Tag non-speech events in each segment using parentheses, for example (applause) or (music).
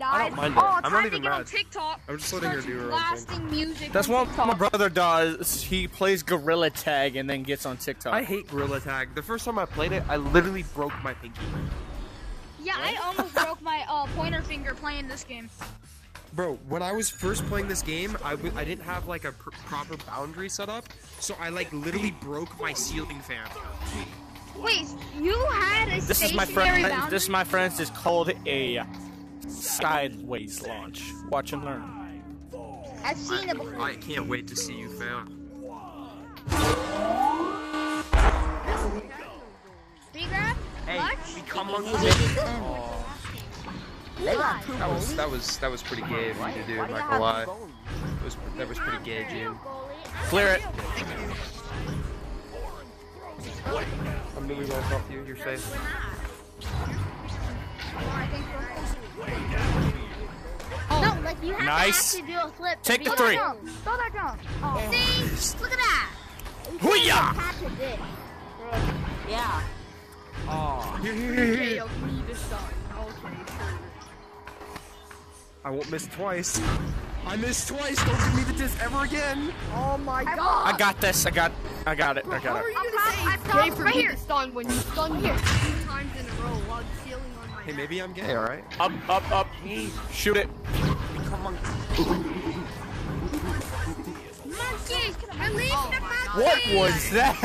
and then my teammate I don't mind oh, it. I'm time not to even get on mad. TikTok. I'm just letting her Starts do her own thing. music. That's what TikTok. my brother does. He plays Gorilla Tag and then gets on TikTok. I hate Gorilla Tag. The first time I played it, I literally broke my pinky. Yeah, I almost broke my uh, pointer finger playing this game. Bro, when I was first playing this game, I w- I didn't have like a pr- proper boundary set up, so I like literally broke my ceiling fan. Wait, you had a This is my friend. boundary? This is my friends. Is called a sideways launch. Watch and learn. I've seen it before. I can't wait to see you fail. Free grab? Hey, Clutch? become on Why? That was that was that was pretty gay of you to do. I'm not gonna lie. That was that was pretty gay, Jim. Clear it. I'm moving off off you. You're safe. Oh, no, like you have Nice. to actually do a flip. Take the three. That. Throw that jump. Oh. See? Look at that. Hoo-yah! Catch a dick. Yeah. Oh, here, here, here, here. of me this time. Okay. I won't miss twice. I missed twice. Don't give me the disc ever again. Oh my I- god! I got this. I got. I got it. I got it. you I'm gonna say I'm it's prob- gay for right here. stun when you stun me Hey, maybe I'm gay. All right. Up, up, up. Shoot it. Come on. Monkey! Release the monkey! What was that?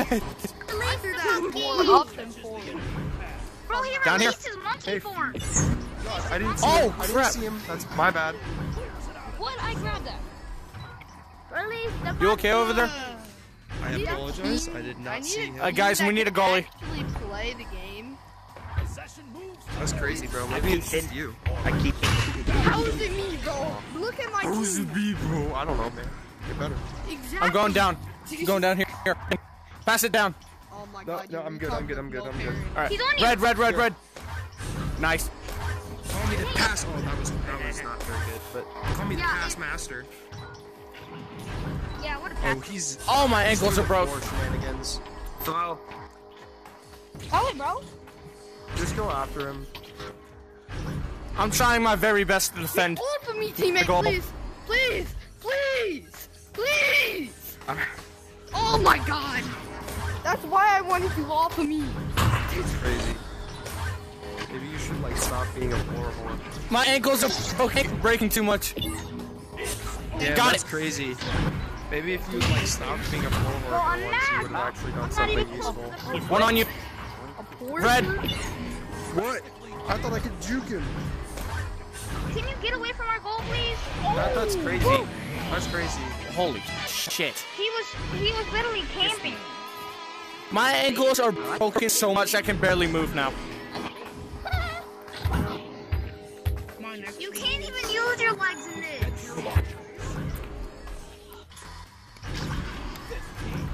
Release the monkey! up than forward. Bro, he Down here. his monkey Hey. form. I didn't see Oh, him. I didn't crap. see him. That's my bad. What? I grabbed that. Release the You okay over there? I apologize. I did not need see him. Uh, guys, we need a goalie. Actually play the game. That's crazy, bro. Maybe it's just you. I keep How is it me, bro? Look at my Who's the team. B, bro? I don't know, man. Get better. Exactly. I'm going down. (laughs) I'm going down here. Here. Pass it down. Oh my No, god. no, you I'm good, I'm good, I'm good, I'm good. All right. He's on you. Red, red, red, red. Nice. Call me the pass. Oh, that was that was not very good. But call me the Yeah, pass master. Yeah, what a oh, pass. Oh, he's. Oh, my ankles are broke. More shenanigans. Well, Oh, it, bro. Just go after him. I'm trying my very best to defend. Hold for me, teammate, goal. please. Please. Please. Please. Oh my god. That's why I wanted you off of me. It's crazy. Maybe you should like stop being a floor whore. My ankles are broken, breaking too much. Yeah, Got that's it. crazy. Maybe if you like stop being a floor whore Bro, for I'm once, you would have actually done I'm not something useful. One on you. Red. What? I thought I could juke him. Can you get away from our goal, please? That, that's oh. crazy. That's crazy. Holy shit. He was he was literally camping. My ankles are broken so much I can barely move now. You can't even use your legs in this.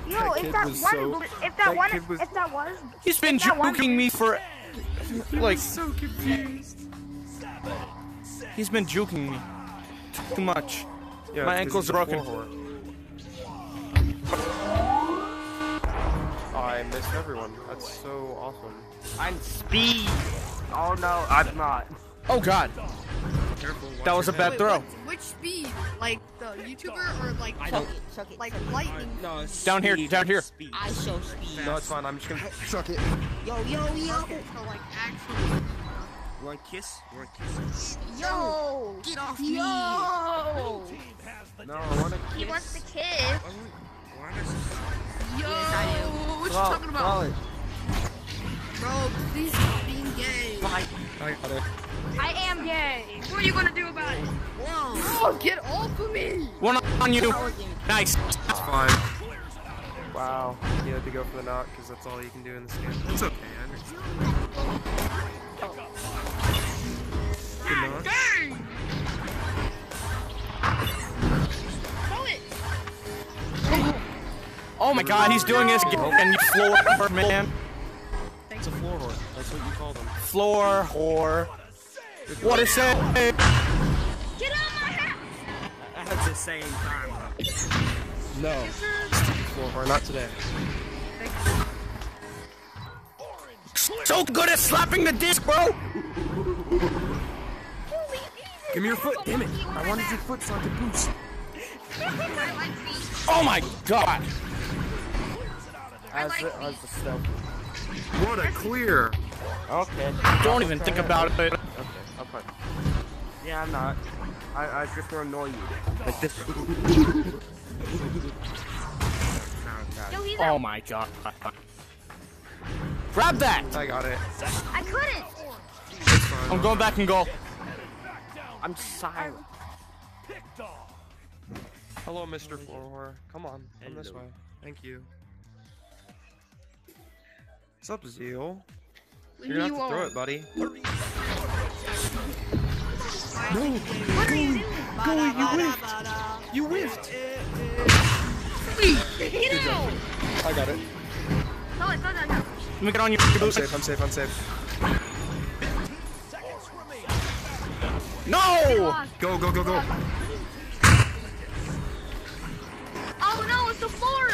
Yo, That if that one, so- if that, that one, kid was- if that was, He's been That one- juking me for like so confused. he's been juking me too much. Yeah, My ankle's broken. floor. I missed everyone. That's so awesome. I'm speed. Oh no, I'm not. Oh god, Careful. that was a bad head. throw. Which speed? Like the YouTuber or like Chuck it, chuck it. like chuck it. lightning? No, it's Down here, down here. speed. IShowSpeed. No, it's fine. I'm just gonna (laughs) chuck it. Yo, yo, yo. So like actually. You want a kiss? You want a kiss? Yo. Get off Yo. No, I want to he wants to kiss. Yo. What you talking about? Bro, please stop being gay. I got it. I am gay. What are you gonna do about it? Whoa. Bro, get off of me. One on you. Nice. It's fine. Wow. You had to go for the knock because that's all you can do in this game. It's okay. I understand. Good knock. Dang. Throw it. Oh my god, he's doing this again. And you floor whore, man. Floor whore. What is it? Get out my house! At the same time. No. Floor whore. Not today. So good at slapping the disc, bro. Give me your foot. Damn it. I wanted your foot so I could boost. I like feet. Oh my god! As like the, as the stuff. What a clear. Okay. Don't even think about it. Okay, I'm fine. Yeah, I'm not. I, I just want to annoy you. Like this. Yo, Oh my god. Grab that! I got it. I couldn't. I'm going back and goal. I'm silent. Hello, Mr. Floor. Come on. Come this way. Thank you. What's up, Zeal? You're gonna have to throw it, buddy. What are you doing? You whiffed. Get out. I got it. No, it's not that. No. Let me get on your I'm boots. safe. I'm safe. I'm safe. No! Go, go, go, go. Oh no, it's the floor.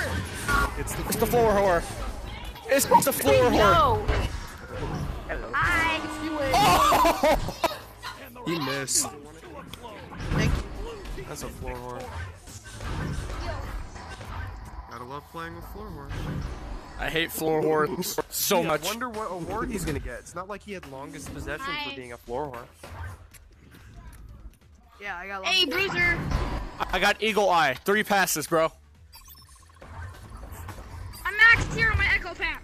It's the, floor, It's the floor whore. It's the floor whore. Hello. Hi. (laughs) Oh! He missed. Thank you. That's a floor whore. Gotta love playing with floor whores. I hate floor whores so Yeah, much. I wonder what award he's gonna get. It's not like he had longest possession Hi. for being a floor whore. Yeah, I got. Hey, Bruiser. I got eagle eye. Three passes, bro. I'm maxed here on my Echo Pack.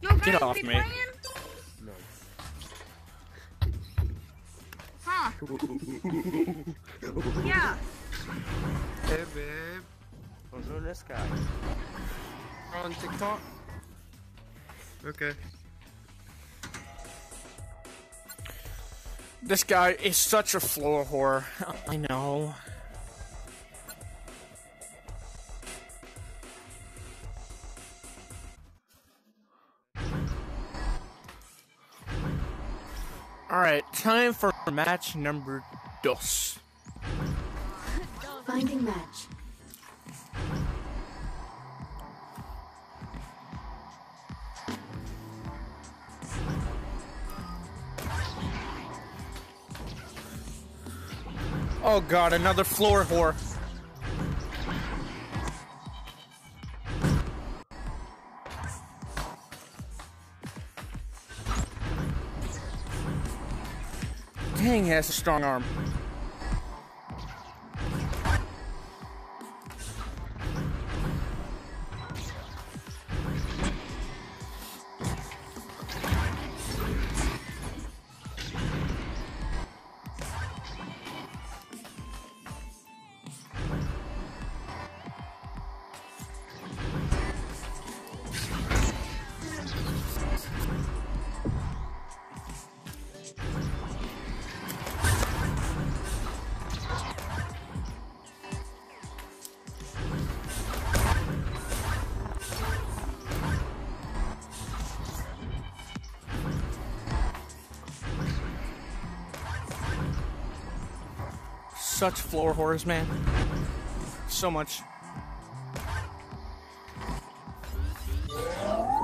Yo, guys, Get off we me. playing? Yeah. Hey, babe. Who's doing this guy? On TikTok? Okay. This guy is such a floor whore. I know. Alright, time for match number dos. Finding match. Oh god, another floor whore. He has a strong arm. Such floor whores, man. So much.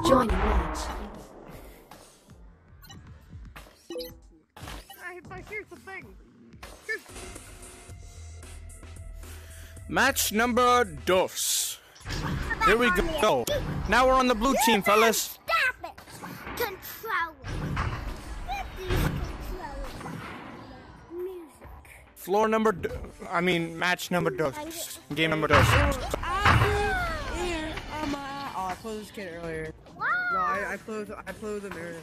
Joining match. I, here's the thing. Match number dos. Here we go. Now we're on the blue team, fellas. Floor number, d- I mean, match number dos. Game number dos. Oh, I played this kid earlier. No, I, I played with I played with him earlier.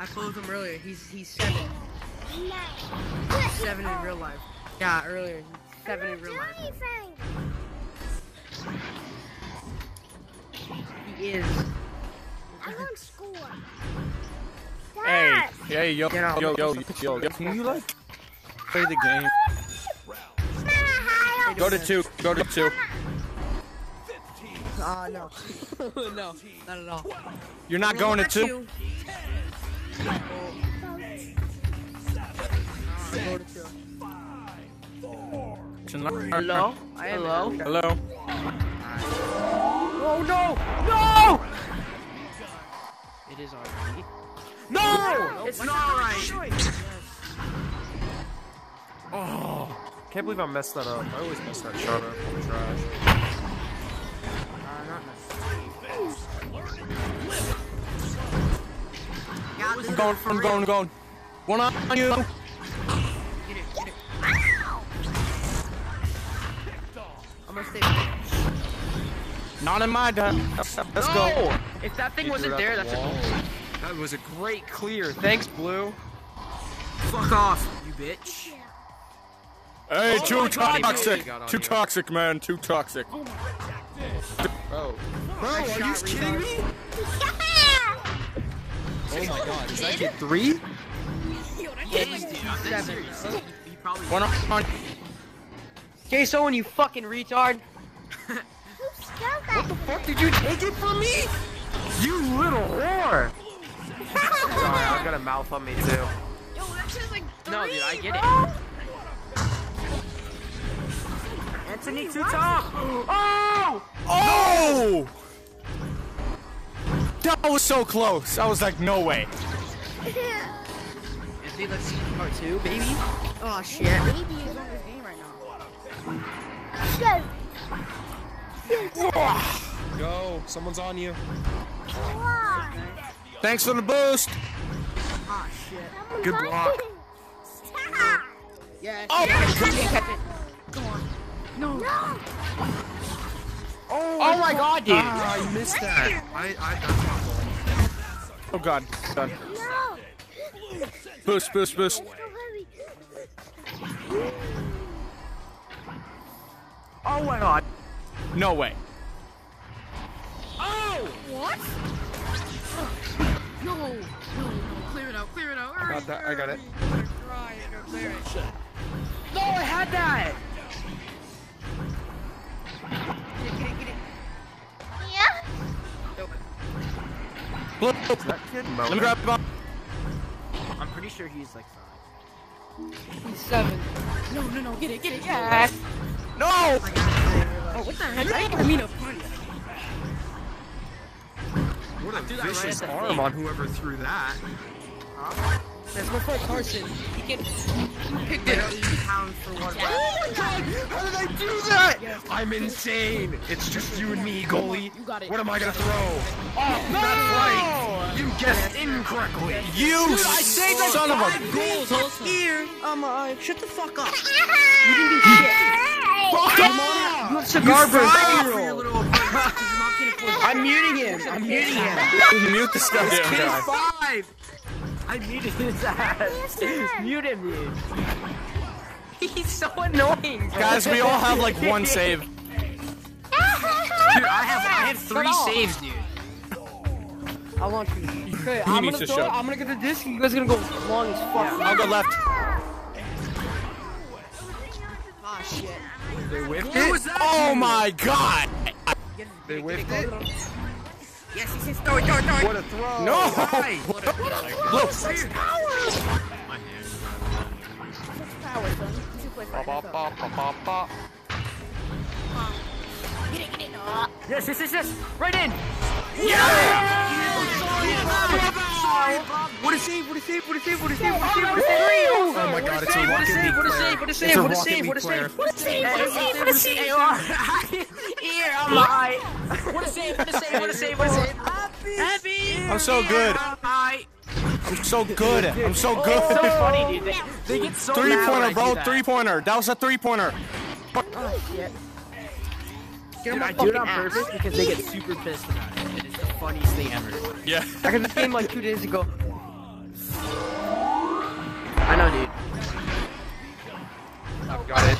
I played with him earlier. He's he's seven. Seven in real life. Yeah, earlier. He's seven in real life. He is. I want score. Hey, hey, yo, Get out. yo, yo, yo, yo, can you like play the game? (laughs) Go to two, go to two. Ah, (laughs) no. (laughs) no, not at all. You're not going to two? you. Uh, go to two. Hello? Hello? Hello? Oh no! No! It is alright. No! It's not alright. Oh, Can't believe I messed that up. I always mess that shot up. I'm trash. Not necessarily. I'm going, I'm going, I'm going. One on you. I'm gonna stay. Not in my time. Let's go. If that thing He wasn't there, at that's the a goal. That was a great clear. Thanks, Blue. Fuck off, you bitch. Hey, Oh too my God, toxic. really got on Too you. toxic, man. Too toxic. Oh Bro. Bro, are you kidding me? Oh my god, is that kid three? Seven. One on. Okay, so when you fucking retard. What the Fuck, did you take it from me? You little whore! (laughs) Sorry, I've got a mouth on me too. Yo, that shit's like No, dude, I get it. Anthony, too top! Oh! Oh! That was so close. I was like, no way. Anthony, let's see part two, baby. Oh shit. Baby is on this game right now. Go, Go. someone's on you. Thanks for the boost. Ah, Good block. Stop. (laughs) Oh, yeah. Oh, Can't catch it. No. Oh my god, dude. Ah, I missed that. I, I, that's not going. oh God. Done. No. Boost, boost, boost. It's so heavy. Oh my god. No way. Oh! What? No, no, no, clear it out, clear it out. I got that, I got it. Right, clear it. No, I had that. Blue. That kid Let me grab the ball. I'm pretty sure he's like five. He's seven. No, no, no, get it, get it. Yeah. No! Oh, what the heck? I didn't mean to punch. What a do right vicious arm on whoever threw that. That's my friend Carson. He can pick it up. Pounds for one. Oh my god! How did I do that? I'm insane! It's just you and me, goalie. You got it. What am I gonna throw? Oh, that's right! You guessed incorrectly! You Dude, I saved that son of a Goals also. Here, um, uh, shut the fuck up. You didn't do shit. You have cigar burn. (laughs) I'm muting him. I'm muting him. mute this goddamn Kid guy. is five! I (laughs) muted his ass. Mute him, dude. He's so annoying. Guys, we all have like one save. (laughs) Dude, I have I have three saves, dude. I want you. Okay, I'm needs gonna to throw show. it. I'm gonna get the disc. You guys are gonna go long as fuck. I'll go left. Ah shit. They whiffed it? Oh my god! They whiffed it? Yes, he says throw it, throw it, throw it. What a throw! No! Power, son. You should play Ba, ba, ba, ba, ba, ba. Get it, get it. Uh, Yes, yes, yes, yes. Right in. Yeah! What a save, what a save, what a save, what a save, what a save, what a save. Oh my god, it's a Rocket League What a player. save, what a It's save, a what a Rocket save, League what a player. save. what a save, what a save, what a save. Here, I'm alright. What a save, what a save, what a save, what a save. Happy. I'm so good. I'm so oh, good. I'm so So good. funny, dude. They, (laughs) they get so Three mad pointer, bro. Three pointer. That was a three pointer. Oh, get Dude, I do it on ass. purpose because they get super pissed about it. and It's the funniest thing ever. Yeah. I got this game like two days ago. I know, dude. I've got it.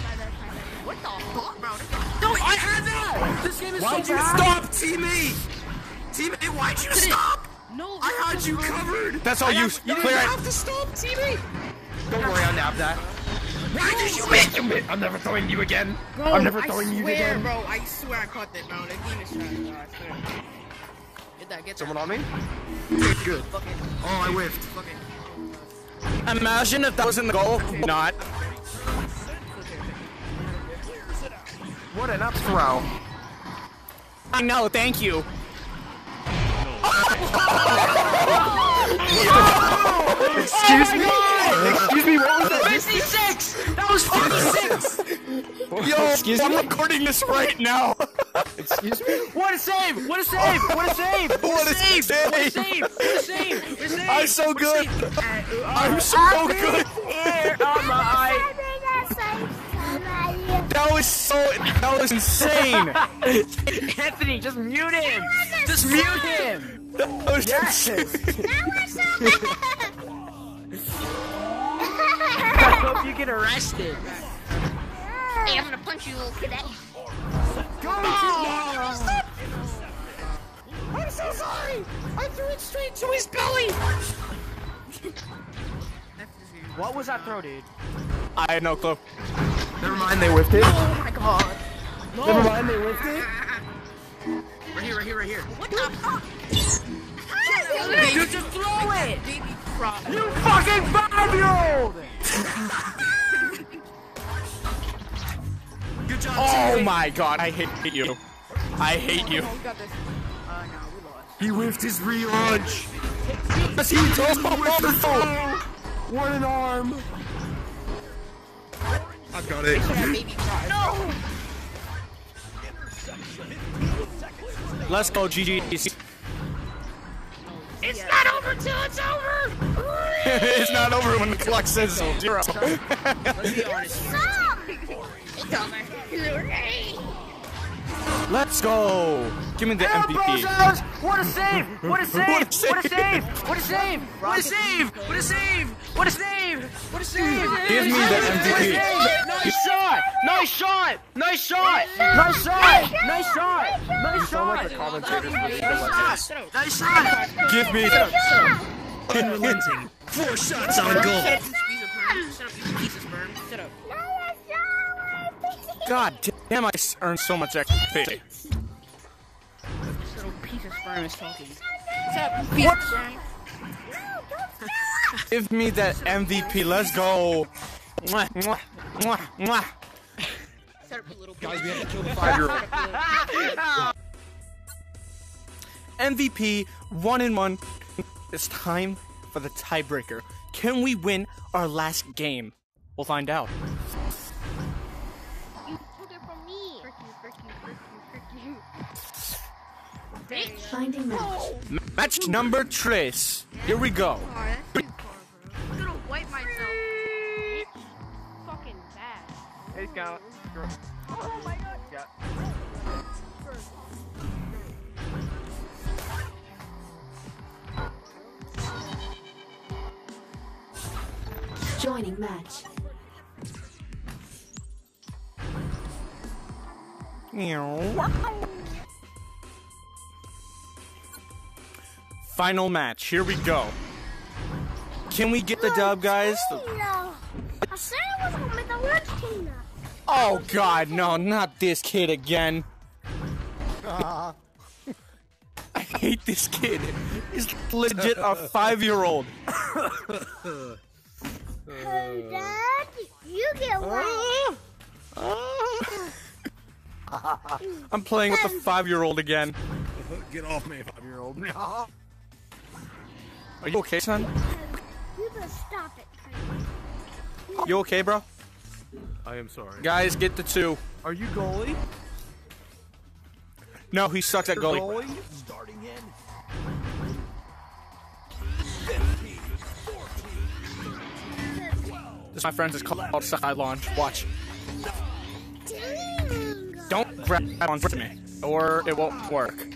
This game is Why'd so you bad. stop, teammate? Teammate, why'd you stop? No, I had you covered. That's all you. You Clear didn't it. have to stop, teammate. Don't worry, I'll nab that. Why did you make him? I'm never throwing you again. Bro, I'm never I throwing you swear, again. bro. I swear I caught that, bro. That game is trash, bro. I swear. Get that, get that. Someone on me? Okay, good. Oh, I whiffed. Imagine if that was in the goal. Not. What an up throw. I know. Thank you. (laughs) Excuse me? Excuse me, what 46! That was 46! (laughs) Yo, Excuse I'm me? recording this right now. Excuse me? What a save! What a save! What a save! (laughs) What a save! What a save! save! What a save! What a save! I'm so What a good. save! I'm so good. Here on my eye. That was so. That was insane. (laughs) Anthony, just mute him! Just mute him! That was Yes! insane. (laughs) (laughs) I hope you get arrested. Hey, I'm gonna punch you, little cadet. Oh. I'm so sorry! I threw it straight to his belly! What was that throw, dude? I had no clue. Never mind, they whiffed it. Oh my god. Never mind, they whiffed it. Right here, right here, right here. What the fuck? You just throw it! You fucking five-year-old! Good job, Oh teammate. my god, I hate you. I hate you. We got this. Uh, no, we lost. He whiffed his relaunch. Yes, he does. What an arm! I've got it. Let's go, GG. It's not over till it's over! (laughs) it's not over when the clock says zero. Let's be honest. It's over. Hooray! Let's go. Give me the Yeah, MVP. bozos! What a save! What a save! What a save. What a save! What a save! What a save! What a save! What a save! What a save! Give me the MVP. Nice shot! Nice shot! Nice shot! Nice shot! Nice shut! Nice shot! the commentators when they Nice shot! Nice shot! Give me. Unrelenting. (laughs) Four shots on goal. God damn, I s- earned so much XP. This little piece of sperm is talking. Shut up, you piece of sperm. Give me that MVP. Let's go. Mwah, mwah, mwah, mwah. Shut up, you little Guys, we have to kill the five-year-old. MVP one in one. It's time for the tiebreaker. Can we win our last game? We'll find out. You took it from me. Frick you, frick you, frick you, frick you. Bitch! Finding match. Match number tres. Here we go. Oh, that's too far, bro. I'm gonna wipe myself. Fucking bad. Hey, Scout. Oh my god. Yeah. Joining match. Final match. Here we go. Can we get the dub, guys? I said I was home with the lunch team. Oh God, no, not this kid again. Uh-huh. (laughs) I hate this kid. He's legit a five-year-old. Dad, you get one. (laughs) I'm playing with the five-year-old again. (laughs) Get off me, five-year-old. Are you okay, son? You better stop it. You okay, bro? I am sorry. Guys, get the two. Are you goalie? No, he sucks at goalie. Goalie? Starting in. This, my friends, is called side launch. Watch. Don't grab onto me, or it won't work.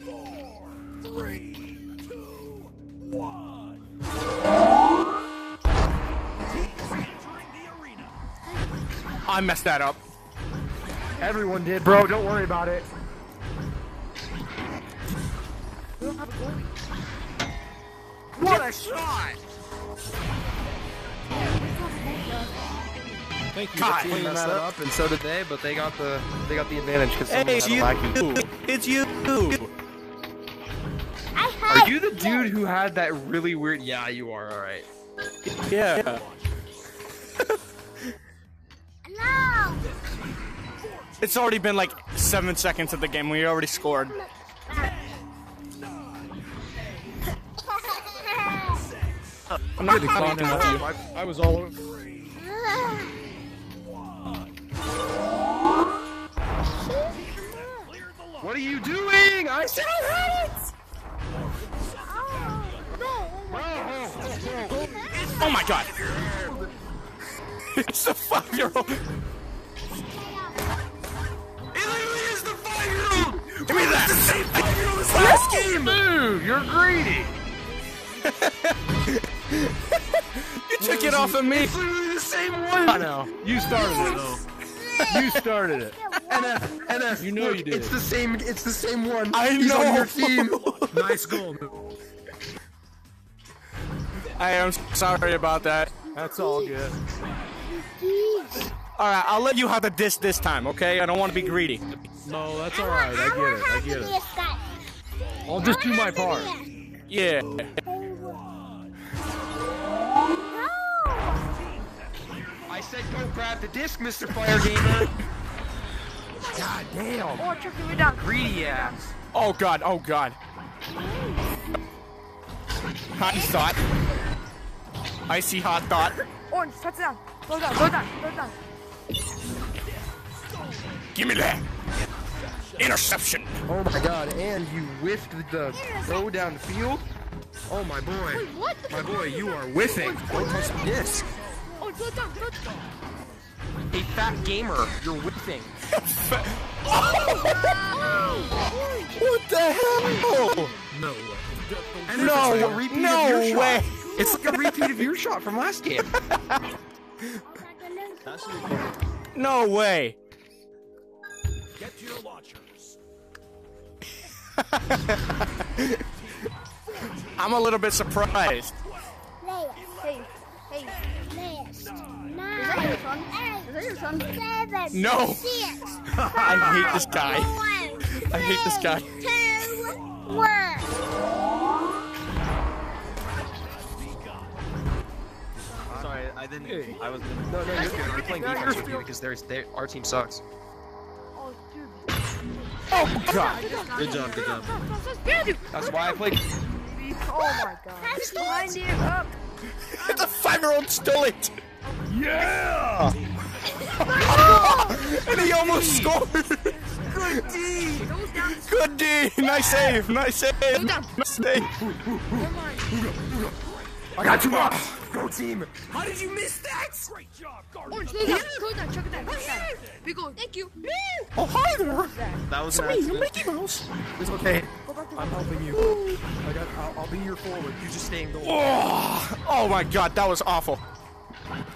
I messed that up. Everyone did, bro. Don't worry about it. What a shot! Thank you. God. The messed that up, and so did they, but they got the they got the advantage because Hey, it's you. had a lackey. It's you dude who had that really weird. Yeah, you are all right. Yeah. no. It's already been like seven seconds of the game. We already scored. I'm not clowning at you. I, I was all over. What are you doing? I said I had it! Oh my god! it's a five-year-old. It literally is the five-year-old! Give me that! Same five-year-old as last game! Dude, you're greedy! You took it off of me. It's literally the same one! I know. You started it, though. You started it. NF, NF, You know look, you did. It's the same, it's the same one. I He's know. on your team. nice goal. I am sorry about that. That's all good. All right, I'll let you have the diss this time, okay? I don't want to be greedy. No, that's alright. I get it. I get it. I'll just do my part. Yeah. I said go grab the disc, Mr. Fire Gamer. God damn. Oh, Chucky, we're down. Greedy ass. Oh god. Oh god. Hot thought. Icy hot dot. Orange, touchdown. Go down, go down, go down. Give me that. Interception. Oh my god, and you whiffed the throw down the field? Oh my boy. What? My boy, you are whiffing. Don't touch the disc. Oh, go down, go down. A fat gamer, you're whiffing. (laughs) Oh, what the hell? No way. No, it's like a no your shot. way. It's like a repeat of your shot from last game. No way. (laughs) I'm a little bit surprised. Hey, hey. Is that your son? Is that your son? Seven, No. (laughs) I hate this guy. I hate this guy. Two, one. Sorry, I didn't. I was. No, no, you're good. I'm playing defense with you because there's there, our team sucks. Oh, dude. Oh god. Good job, good job. That's why I played. Oh my god. He's behind you. Up. The five-year-old stole it. Yeah! (laughs) and he almost scored. Good D. Good D. Nice save. Nice save. Nice save. I got two more. Go team. How did you miss that? Orange, oh, go down, go down, chuck it down, chuck it down. Big. Thank you. Oh hi there. That was It's an me, accident. Mickey Mouse. It's okay. I'm helping you. I got. I'll, I'll be your forward. You just stay in goal. Oh, oh my god, that was awful.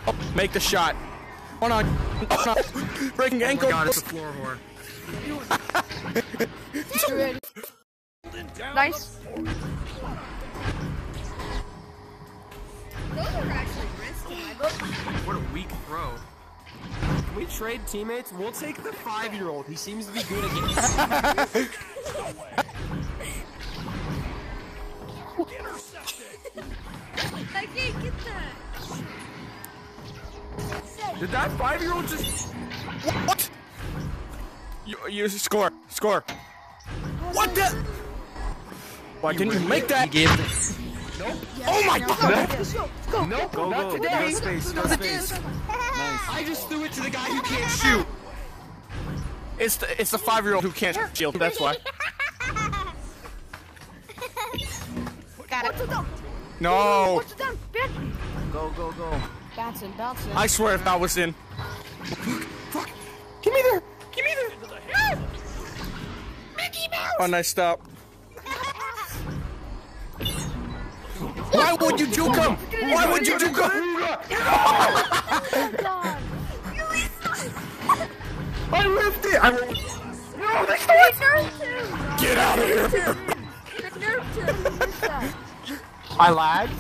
Oh, make the shot. Oh no. Oh, no. Breaking Oh my ankle. god, it's a floor whore. (laughs) Nice. We trade teammates? We'll take the five-year-old. He seems to be good at getting. I can't get that. Did that five-year-old just? What? You, you score. Score. What the? Why didn't you make that? He gave it. Oh my god. Let's go. Let's go. Nope, Go, not go. today. No space, no The space. disc. I just threw it to the guy who can't shoot. It's the it's the five year old who can't shield. That's why. (laughs) Got it. No. What's it done? Go, go, go. Bouncing, bouncing. I swear if that was in. Fuck. Give me there. Give me there. Mickey Mouse. Oh, nice stop. (laughs) Why would you juke him? Why would you juke him? (laughs) I ripped it. I Get out of here. I lagged.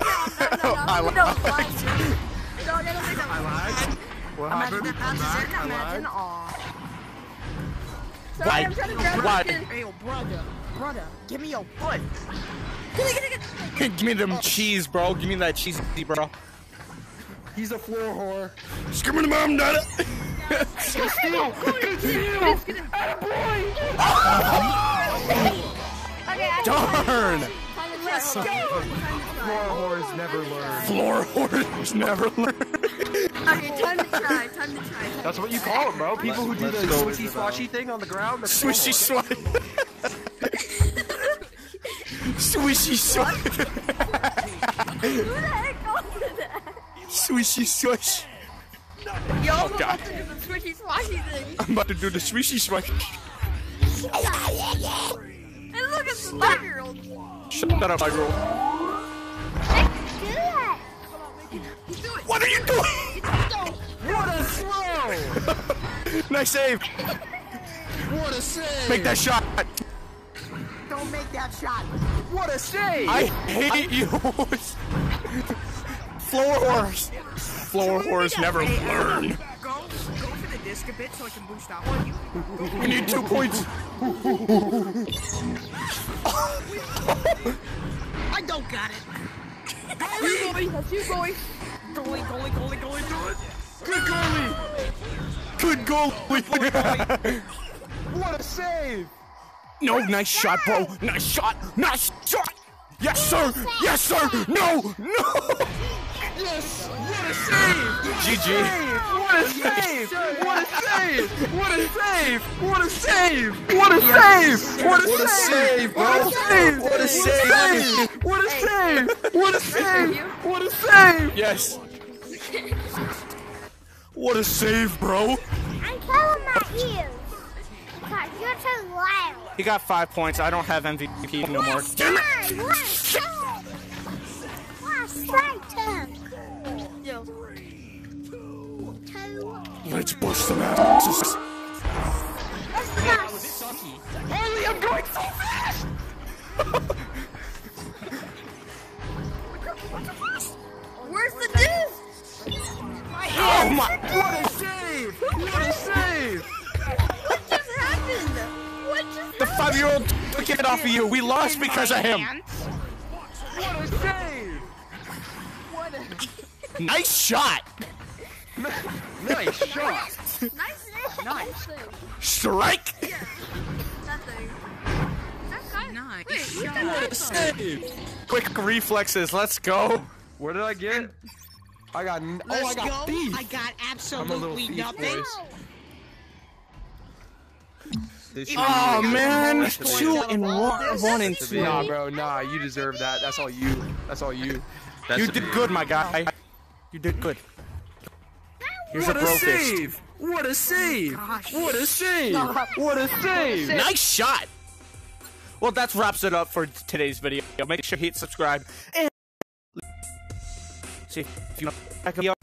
I like I lagged. What happened? I'm back. I lagged. Why? Why? Hey, yo, brother, brother, give me your foot. Give me them cheese, bro. Give me that cheese, bro. He's a floor whore. Screw me, mom, daddy. Darn. Floor whores never learn. Floor whores never learn. Okay, time to try. Time to try. That's what you call them, bro. People who do the let's swishy swashy thing on the ground. That's Swishy swish. Swishy swish. Who the heck called it that? Swishy swish. Yo, I'm Oh, God. about to do the swishy swashy thing. I'm about to do the swishy swish. And look at the five year old. Shut that up, I roll. What are you doing? What a throw! (laughs) nice save. What a save! Make that shot. Don't make that shot. What a save! I hate you. (laughs) Floor horse. Floor horse never learn. Go, go for the disc a bit so I can boost that one. We need two points. I don't got it. You boy, that's you boy. Goalie, goalie, goalie, goalie, do it. Good goalie. Good goalie. What a save! No, nice shot, bro. Nice shot. Nice shot. Yes, sir. Yes, sir. No, no. Yes! What a save! GG. What a save! What a save! What a save! What a save! What a save! What a save, bro! What a save! What a save. What a save! What a save! What a save! Yes. What a save, bro. I'm telling my ears. Because you're too loud. He got five points. I don't have MVP no more. Damn it. Let's bust some asses. Let's. Holy, I'm going so fast! Where's the disc? Oh my. What a save! What a save! What just happened? What just The five-year-old took it off of you. We lost because of him. What a save! What a nice shot. (laughs) Nice shot! Nice. Nice. Strike. That thing. That guy. Nice. Wait, where's that? Quick reflexes. Let's go. What did I get? I got. n- Oh, I Let's got go. thief. I got I'm a absolutely thief, nothing. boys. Oh man, two points and out of all one, this. one and two. Nah, bro. Nah, you deserve that. That's all you. That's all you. You did good, my guy. You did good. Here's a bro fist. What a save! Gosh. What a save! What a save! Nice shot. Well, that wraps it up for today's video. Make sure you hit subscribe and see if you know back of the